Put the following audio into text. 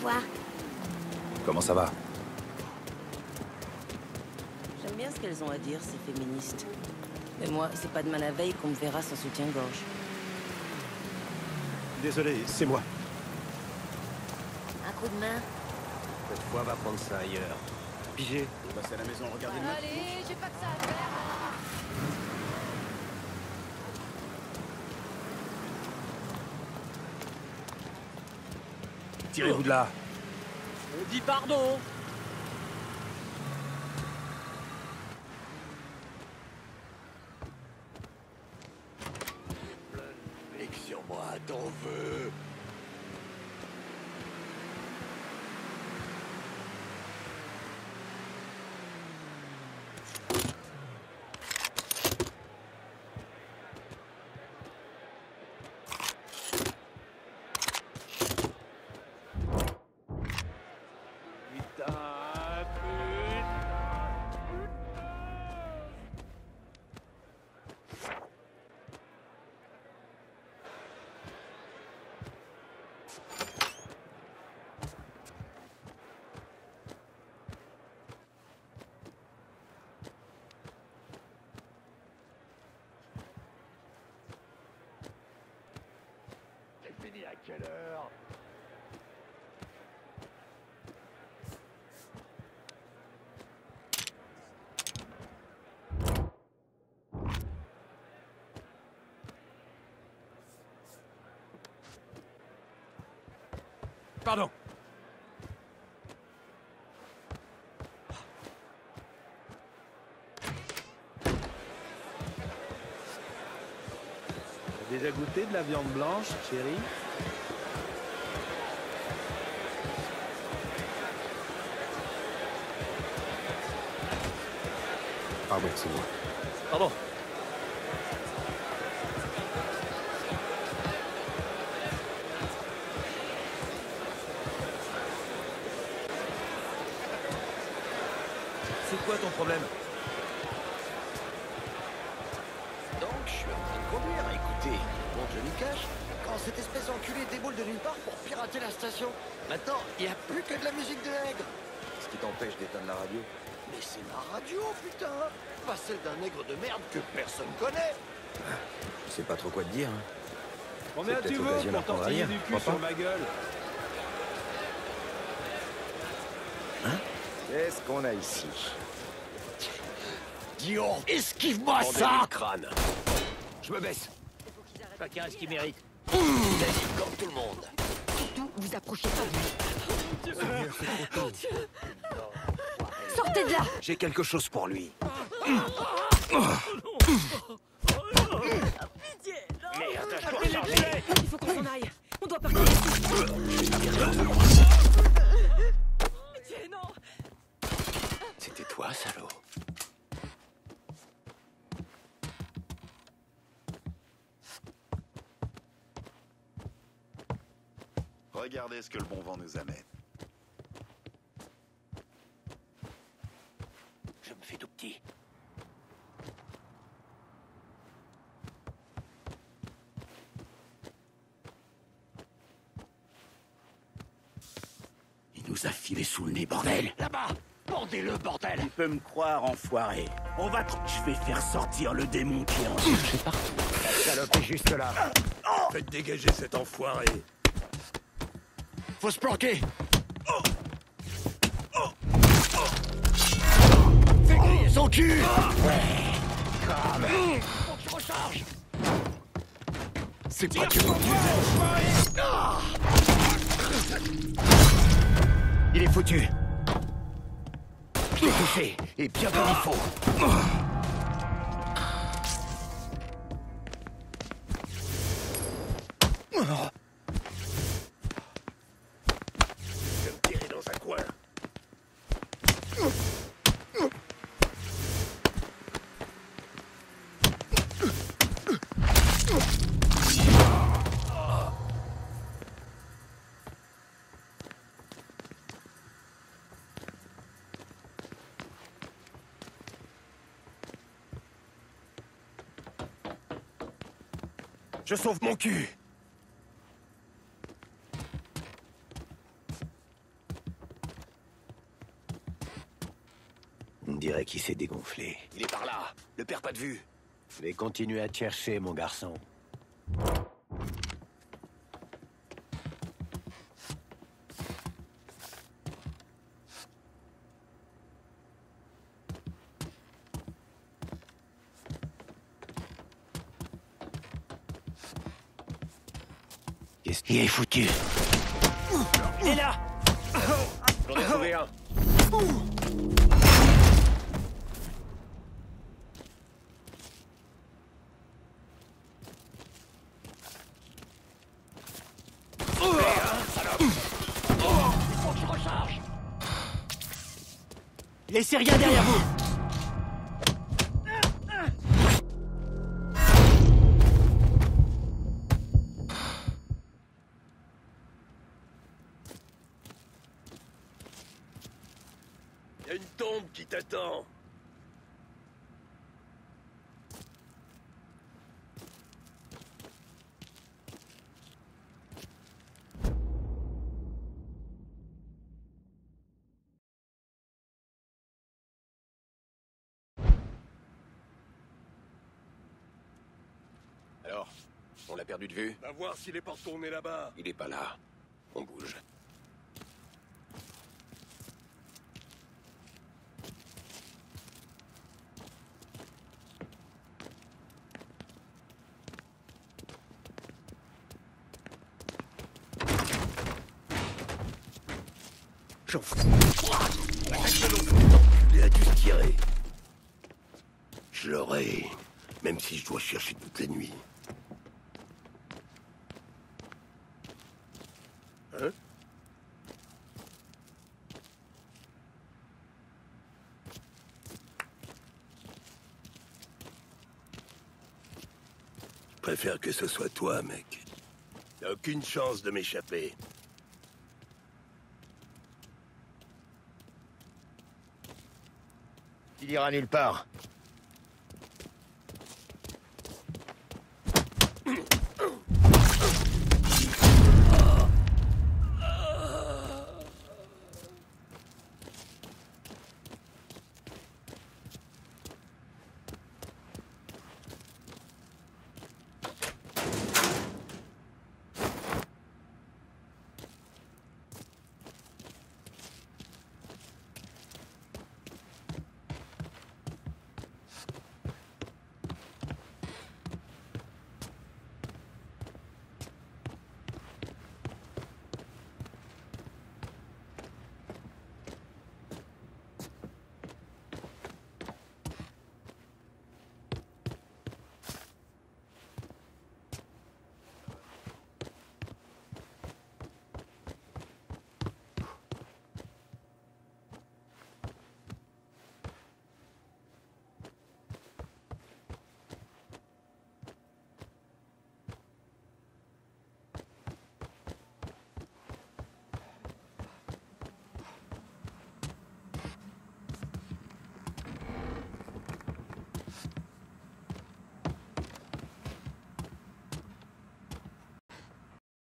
Toi. Comment ça va? J'aime bien ce qu'elles ont à dire, ces féministes. Mais moi, c'est pas demain la veille qu'on me verra sans soutien-gorge. Désolé, c'est moi. Un coup de main Cette fois, va prendre ça ailleurs. Pigé, passez à la maison, regardez le match. Allez, j'ai pas que ça à faire. Tirez-vous de là. On dit pardon Mec sur moi, t'en veux Putain, C'est heure Pardon. Déjà goûté de la viande blanche, chérie Pardon, c'est moi. Pardon. C'est quoi ton problème Donc, je suis en train de conduire, écoutez. Bon, je m'y cache. Quand cette espèce d'enculé déboule de nulle part pour pirater la station. Maintenant, il n'y a plus que de la musique de nègre. Ce qui t'empêche d'éteindre la radio. Mais c'est ma radio, putain Pas celle d'un nègre de merde que personne connaît Je sais pas trop quoi te dire. hein. Combien C'est tu peut-être veux pour à tortiller du cul sur ma gueule Qu'est-ce qu'on a ici? Dion, esquive-moi ça crâne Je me baisse. Chacun a ce qu'il mérite. Vas-y, comme tout le monde. Surtout, vous approchez pas de lui. Sortez de là J'ai quelque chose pour lui. Merde, je dois changer. Il faut qu'on s'en aille. On doit partir ici. Pitié, non C'était toi, salaud. Regardez ce que le bon vent nous amène. Je me fais tout petit. Il nous a filé sous le nez, bordel Là-bas Bandez-le, bordel Tu peux me croire, enfoiré. On va... Je vais faire sortir le démon qui est en partout. La salope est juste là. Faites dégager cet enfoiré. Faut se planquer. Fais griller son cul. Recharge C'est pas que Il est foutu. Je et bien comme il faut. Je Je sauve mon cul On dirait qu'il s'est dégonflé. Il est par là. Le perds pas de vue. Je vais continuer à te chercher, mon garçon. Qu'est-ce qu'il est foutu Il est là J'en ai trouvé un. Faut que je recharge Laissez rien derrière vous une tombe qui t'attend. Alors, on l'a perdu de vue Va voir s'il est pas retourné là-bas. Il est pas là. On bouge. Il a dû se tirer. Je l'aurai, même si je dois chercher toute la nuit. Hein? Je préfère que ce soit toi, mec. T'as aucune chance de m'échapper. Ira nulle part.